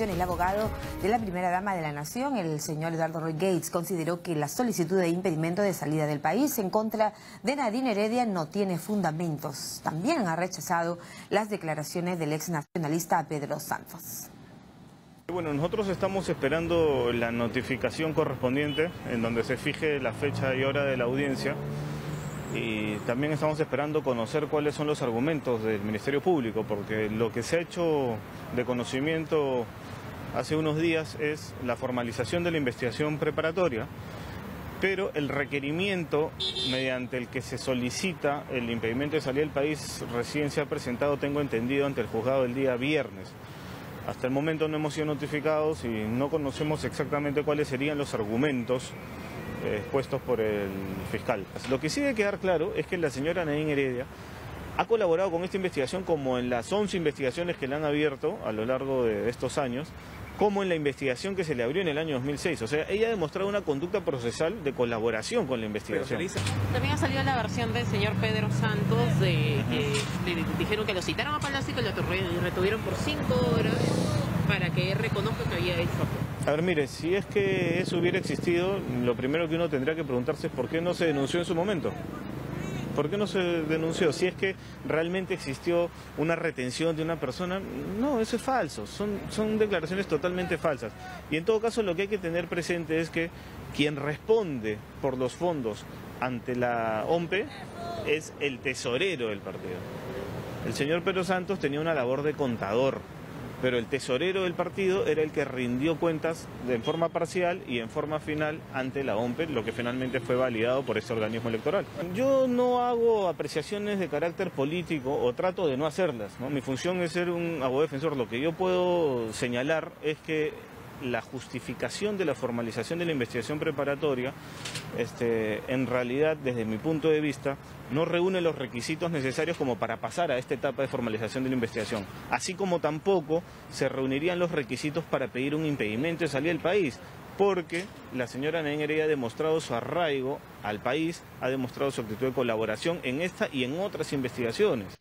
El abogado de la primera dama de la Nación, el señor Eduardo Roy Gates, consideró que la solicitud de impedimento de salida del país en contra de Nadine Heredia no tiene fundamentos. También ha rechazado las declaraciones del ex nacionalista Pedro Santos. Bueno, nosotros estamos esperando la notificación correspondiente en donde se fije la fecha y hora de la audiencia y también estamos esperando conocer cuáles son los argumentos del Ministerio Público, porque lo que se ha hecho de conocimiento hace unos días es la formalización de la investigación preparatoria, pero el requerimiento mediante el que se solicita el impedimento de salida del país recién se ha presentado, tengo entendido, ante el juzgado el día viernes. Hasta el momento no hemos sido notificados y no conocemos exactamente cuáles serían los argumentos eh, expuestos por el fiscal. Lo que sí debe quedar claro es que la señora Nadine Heredia ha colaborado con esta investigación como en las 11 investigaciones que le han abierto a lo largo de estos años, como en la investigación que se le abrió en el año 2006. O sea, ella ha demostrado una conducta procesal de colaboración con la investigación. También ha salido la versión del señor Pedro Santos de que le dijeron que lo citaron a Palacio y que lo retuvieron por cinco horas para que él reconozca que había hecho. A ver, mire, si es que eso hubiera existido, lo primero que uno tendría que preguntarse es por qué no se denunció en su momento. ¿Por qué no se denunció? Si es que realmente existió una retención de una persona, no, eso es falso, son, son declaraciones totalmente falsas. Y en todo caso lo que hay que tener presente es que quien responde por los fondos ante la OMPE es el tesorero del partido. El señor Pedro Santos tenía una labor de contador, pero el tesorero del partido era el que rindió cuentas de forma parcial y en forma final ante la OMPE, lo que finalmente fue validado por ese organismo electoral. Yo no hago apreciaciones de carácter político o trato de no hacerlas. Mi función es ser un abogado defensor. Lo que yo puedo señalar es que la justificación de la formalización de la investigación preparatoria, este, en realidad, desde mi punto de vista, no reúne los requisitos necesarios como para pasar a esta etapa de formalización de la investigación, así como tampoco se reunirían los requisitos para pedir un impedimento de salir del país, porque la señora Heredia ha demostrado su arraigo al país, ha demostrado su actitud de colaboración en esta y en otras investigaciones.